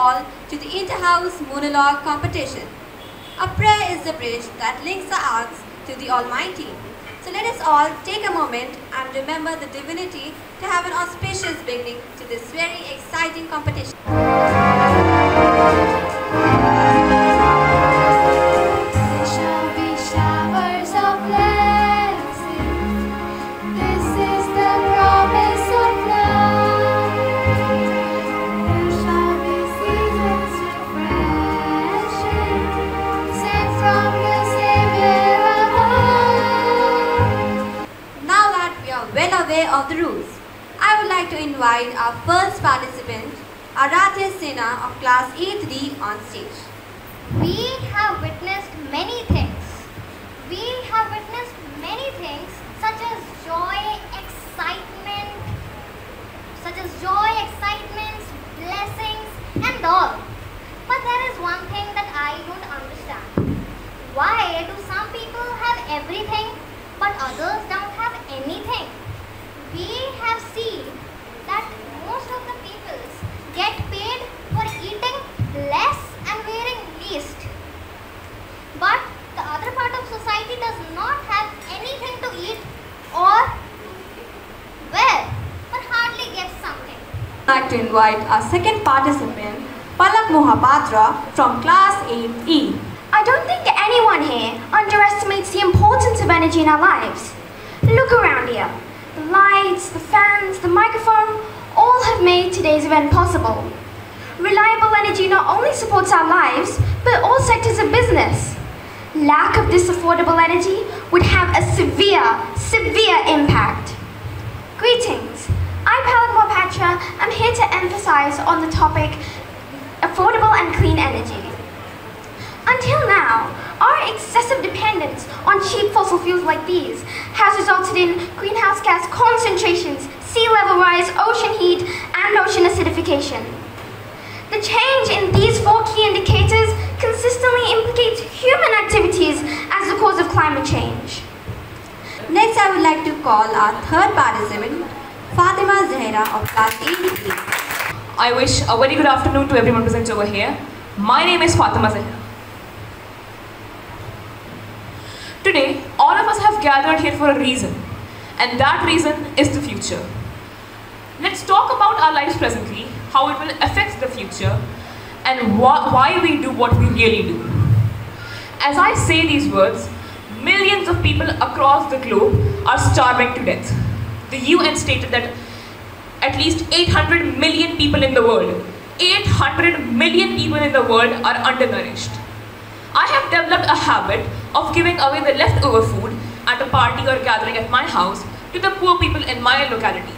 all to the inter-house monologue competition. A prayer is the bridge that links the arts to the Almighty. So let us all take a moment and remember the divinity to have an auspicious beginning to this very exciting competition. Invite our first participant, Aradhya Sena of class 8D on stage. We have witnessed many things. We have witnessed many things such as joy, excitement, such as joy, excitements, blessings, and all. But there is one thing that I don't understand. Why do some people have everything but others don't have anything? We have seen that most of the peoples get paid for eating less and wearing least. But the other part of society does not have anything to eat or wear, but hardly gets something. I'd like to invite our second participant, Palak Mohapatra from class 8E. I don't think anyone here underestimates the importance of energy in our lives. Look around here. The lights, the fans, the microphone, all have made today's event possible. Reliable energy not only supports our lives, but all sectors of business. Lack of this affordable energy would have a severe, severe impact. Greetings. I'm Palak I'm here to emphasize on the topic affordable and clean energy. Until now, our excessive dependence on cheap fossil fuels like these has resulted in greenhouse gas concentrations, sea level rise, ocean heat, and ocean acidification. The change in these four key indicators consistently implicates human activities as the cause of climate change. Next, I would like to call our third participant, Fatima Zahra of class 8E. I wish a very good afternoon to everyone present over here. My name is Fatima Zahra. Today, all of us have gathered here for a reason, and that reason is the future. Let's talk about our lives presently, how it will affect the future, and wh- why we do what we really do. As I say these words, millions of people across the globe are starving to death. The UN stated that at least 800 million people in the world, 800 million people in the world are undernourished. I have developed a habit of giving away the leftover food at a party or gathering at my house to the poor people in my locality.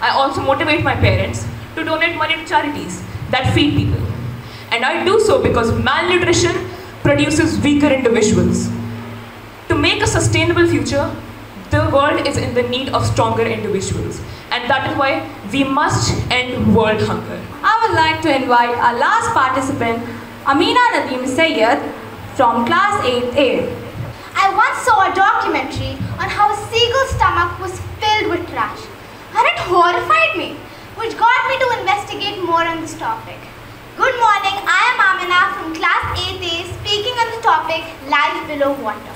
I also motivate my parents to donate money to charities that feed people. And I do so because malnutrition produces weaker individuals. To make a sustainable future, the world is in the need of stronger individuals. And that is why we must end world hunger. I would like to invite our last participant, Amina Nadeem Sayyed from class 8A. I once saw a documentary on how a seagull's stomach was filled with trash, and it horrified me, which got me to investigate more on this topic. Good morning, I am Amina from class 8A speaking on the topic Life Below Water.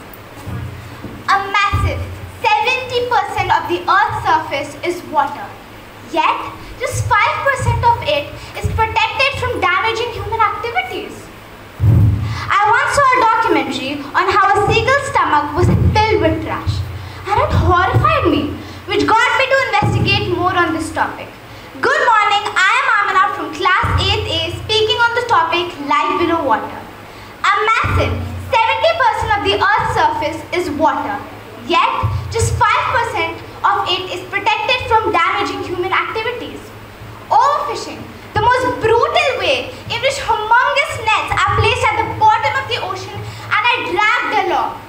A massive 70% of the Earth's surface is water, yet just 5% of it is protected from damaging human activities. I once saw a documentary on how a seagull's stomach was filled with trash, and it horrified me, which got me to investigate more on this topic. Good morning, I am Amina from class 8A speaking on the topic Life Below Water. A massive 70% of the Earth's surface is water, it is protected from damaging human activities. Overfishing, the most brutal way in which humongous nets are placed at the bottom of the ocean and are dragged along.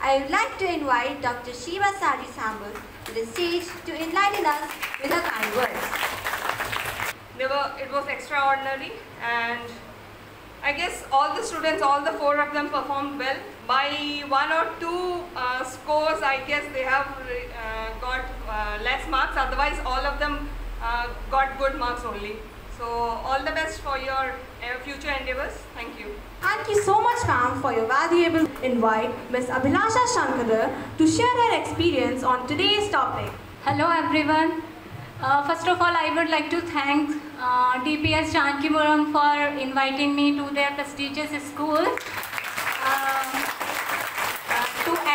I would like to invite Dr. Shiva Sari Sambal to the stage to enlighten us with her kind words. Were, it was extraordinary and I guess all the students, all the four of them performed well. By one or two uh, scores, I guess they have uh, got uh, less marks. Otherwise, all of them uh, got good marks only. So all the best for your uh, future endeavors. Thank you. Thank you so much, ma'am, for your valuable invite, Ms. Abhilasha Shankara, to share her experience on today's topic. Hello everyone. Uh, first of all, I would like to thank uh, DPS Jankipuram for inviting me to their prestigious school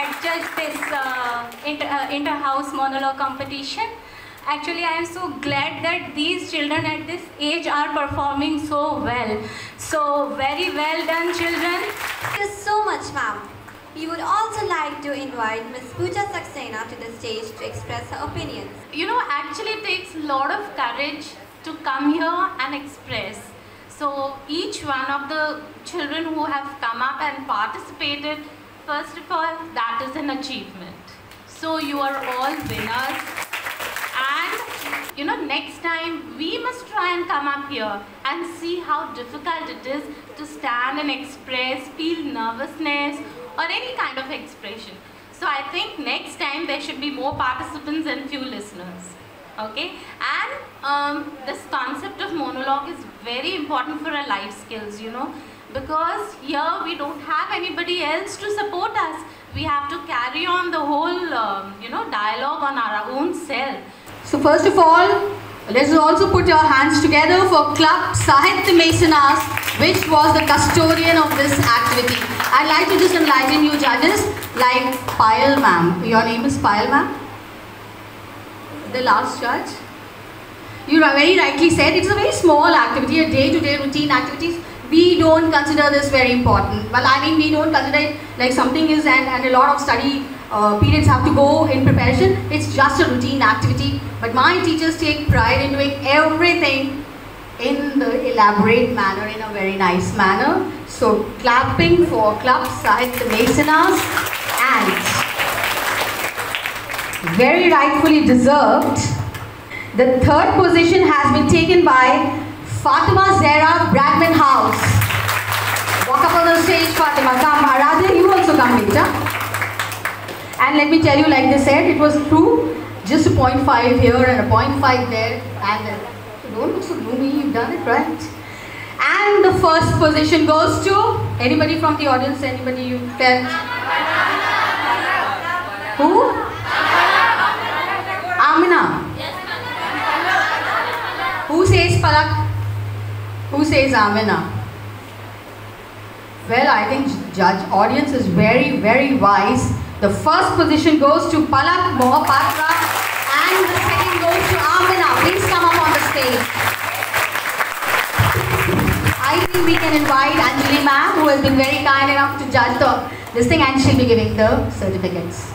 to this uh, inter, uh, inter-house monologue competition. Actually, I am so glad that these children at this age are performing so well. So, very well done children. Thank you so much, ma'am. We would also like to invite Ms. Pooja Saxena to the stage to express her opinions. you know actually it takes a lot of courage to come here and express so each one of the children who have come up and participated first of all that is an achievement. So you are all winners. And you know next time we must try and come up here and see how difficult it is to stand and express feel nervousness or any kind of expression. So I think next time there should be more participants and few listeners. Okay, and um, this concept of monologue is very important for our life skills, you know, because here we don't have anybody else to support us. We have to carry on the whole, um, you know, dialogue on our own self. So first of all, let's also put your hands together for Club Sahitya Mesanas, which was the custodian of this activity. I'd like to just enlighten you judges, like Payal ma'am. Your name is Payal ma'am? The last judge? You very rightly said it's a very small activity, a day-to-day routine activities. We don't consider this very important. Well, I mean, we don't consider it like something is and, and a lot of study uh, periods have to go in preparation. It's just a routine activity. But my teachers take pride in doing everything in the elaborate manner, in a very nice manner. So clapping for Club Sahitya Mesanas and very rightfully deserved. The third position has been taken by Fatima Zahra Bradman House. Walk up on the stage, Fatima. Come, Aradhya, you also come later. And let me tell you, like they said, it was true. Just a 0.5 here and a 0.5 there. And so don't look so gloomy, you've done it right. And the first position goes to anybody from the audience, anybody you felt? Who? Amina. Who says Palak? Who says Amina? Ah? Well, I think judge audience is very, very wise. The first position goes to Palak Mohapatra and the second goes to Amina. Please come up on the stage. I think we can invite Anjali ma'am who has been very kind enough to judge the, this thing and she'll be giving the certificates.